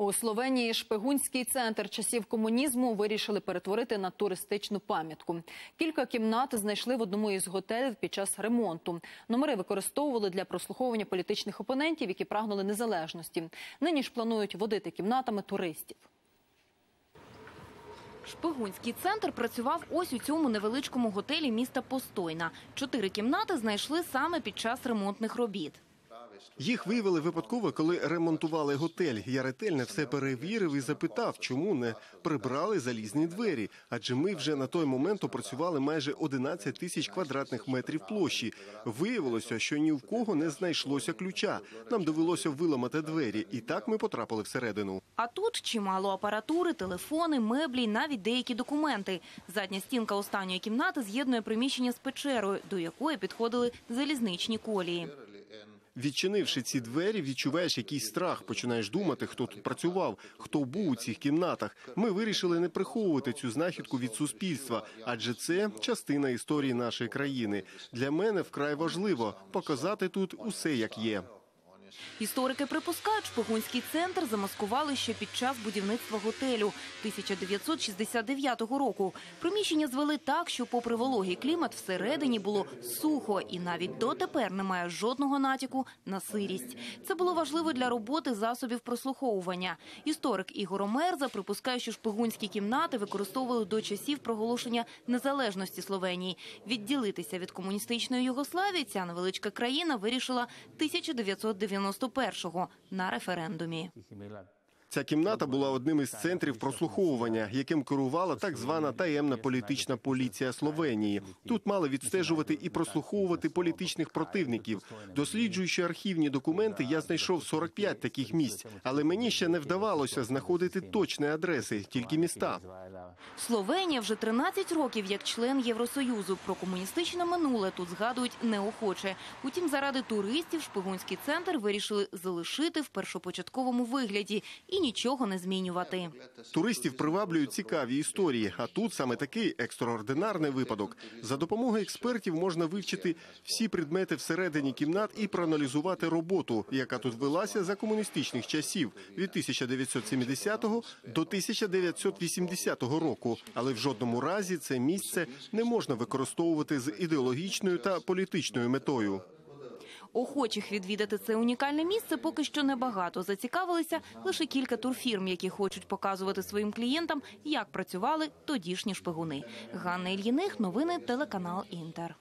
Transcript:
У Словенії шпигунський центр часів комунізму вирішили перетворити на туристичну пам'ятку. Кілька кімнат знайшли в одному із готелів під час ремонту. Номери використовували для прослуховування політичних опонентів, які прагнули незалежності. Нині ж планують водити кімнатами туристів. Шпигунський центр працював ось у цьому невеличкому готелі міста Постойна. Чотири кімнати знайшли саме під час ремонтних робіт. Їх виявили випадково, коли ремонтували готель. Я ретельно все перевірив і запитав, чому не прибрали залізні двері. Адже ми вже на той момент опрацювали майже 11 тисяч квадратних метрів площі. Виявилося, що ні в кого не знайшлося ключа. Нам довелося виламати двері, і так ми потрапили всередину. А тут чимало апаратури, телефони, меблі, навіть деякі документи. Задня стінка останньої кімнати з'єднує приміщення з печерою, до якої підходили залізничні колії. Відчинивши ці двері, відчуваєш якийсь страх. Починаєш думати, хто тут працював, хто був у цих кімнатах. Ми вирішили не приховувати цю знахідку від суспільства, адже це частина історії нашої країни. Для мене вкрай важливо показати тут усе як є. Історики припускають, шпигунський центр замаскували ще під час будівництва готелю 1969 року. Приміщення звели так, що, попри вологий клімат, всередині було сухо і навіть дотепер немає жодного натяку на сирість. Це було важливо для роботи засобів прослуховування. Історик Ігор Омерза припускає, що шпигунські кімнати використовували до часів проголошення незалежності Словенії. Відділитися від комуністичної Югославії ця невеличка країна вирішила 1991-го на референдумі. Ця кімната була одним із центрів прослуховування, яким керувала так звана таємна політична поліція Словенії. Тут мали відстежувати і прослуховувати політичних противників. Досліджуючи архівні документи, я знайшов 45 таких місць, але мені ще не вдавалося знаходити точні адреси, тільки міста. Словенія вже 13 років як член Євросоюзу. Про комуністичне минуле тут згадують неохоче. Утім, заради туристів шпигунський центр вирішили залишити в першопочатковому вигляді нічого не змінювати. Туристів приваблюють цікаві історії. А тут саме такий екстраординарний випадок. За допомогою експертів можна вивчити всі предмети всередині кімнат і проаналізувати роботу, яка тут велася за комуністичних часів від 1970 до 1980 року. Але в жодному разі це місце не можна використовувати з ідеологічною та політичною метою. Охочих відвідати це унікальне місце поки що небагато. Зацікавилися лише кілька турфірм, які хочуть показувати своїм клієнтам, як працювали тодішні шпигуни. Ганна Ільїних, новини телеканал Інтер.